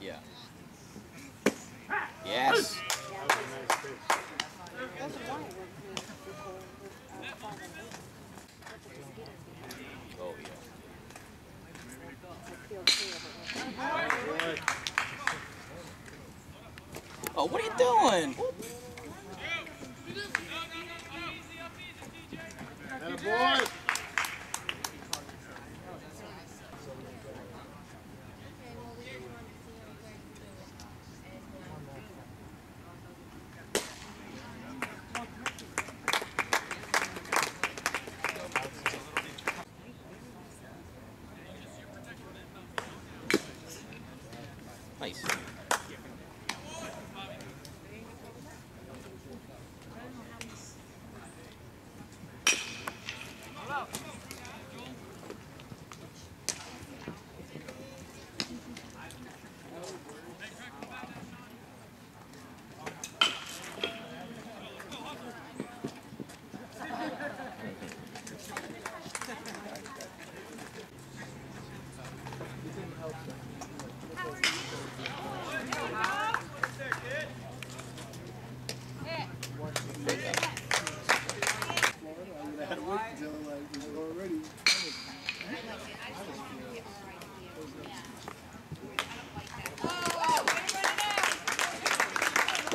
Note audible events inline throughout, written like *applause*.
Yeah. Yes. Oh yeah. Oh, what are you doing? Boy.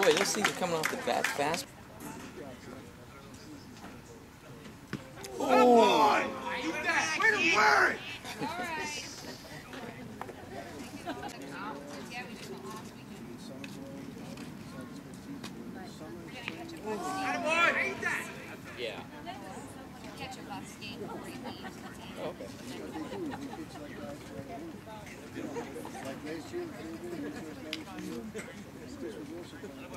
Boy, those things are coming off the bat fast. Yeah. Oh, okay. *laughs* Like last year, the same thing, the first time we seen him, this was also kind of-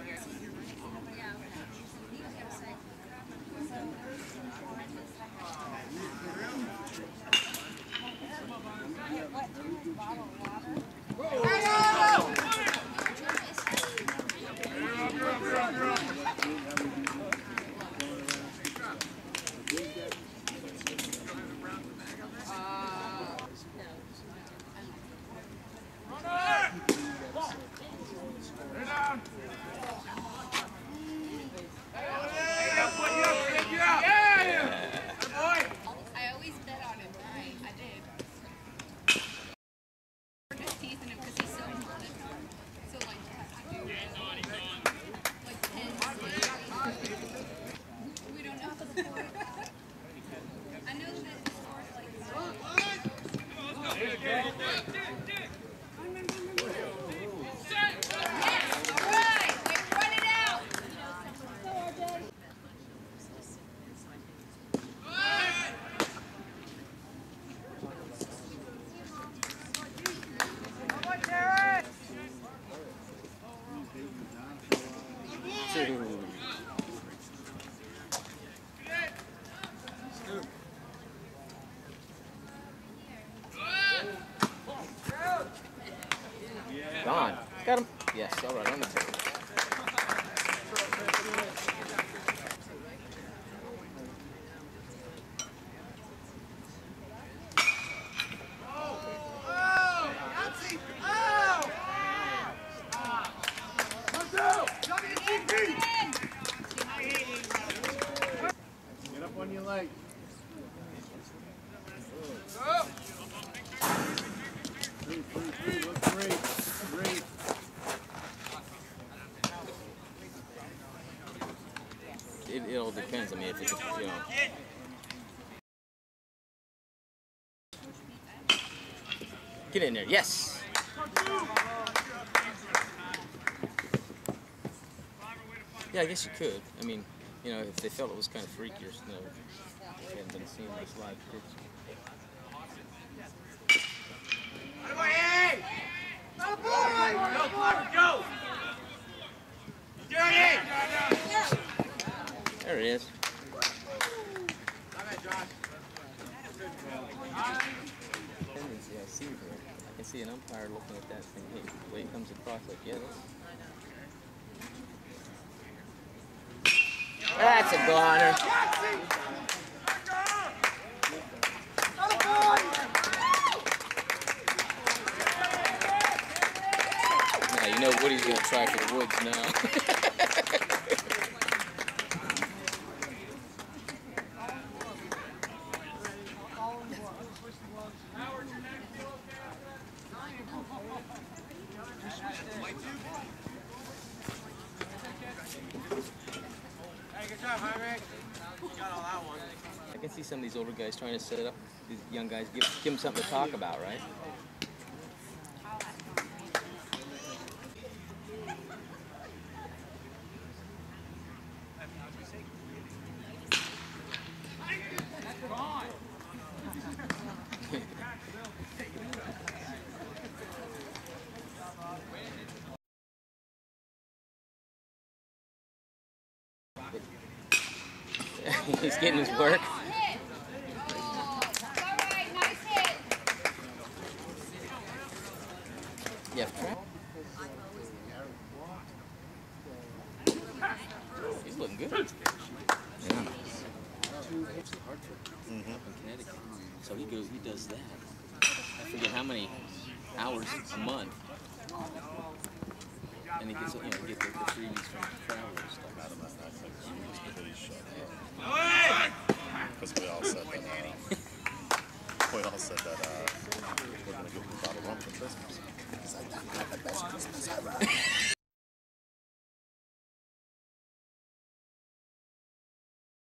I always bet on him, right? I did. Just teasing him because he's so monotone. So like, you have to do like ten days. We don't know the sport. I know that the sport like. Yes, all right, way to run it out. Two. Gone. Got him. Yes, all right, on the table. Get up on your leg. It, it all depends. I mean, if it's, you know. Get in there. Yes. Yeah, I guess you could. I mean, you know, if they felt it was kind of freaky or, you know, they hadn't been seeing this live pitch. There it is. I. I can see an umpire looking at that thing. Hey, the way it comes across, like, yeah, that's, That's a goner. Now you know Woody's gonna try for the woods now. *laughs* I can see some of these older guys trying to set it up. These young guys give give them something to talk about, right? *laughs* He's getting his work. Yeah. He's looking good. Yeah. Mm-hmm. In Connecticut. So he goes, he does that. I forget how many hours a month. And he gets, you know, get the, the freebies from travelers. Because we all said that. Uh, we all said that uh, we're gonna give them a bottle of rum for Christmas. He's like, "That's not the best Christmas ever."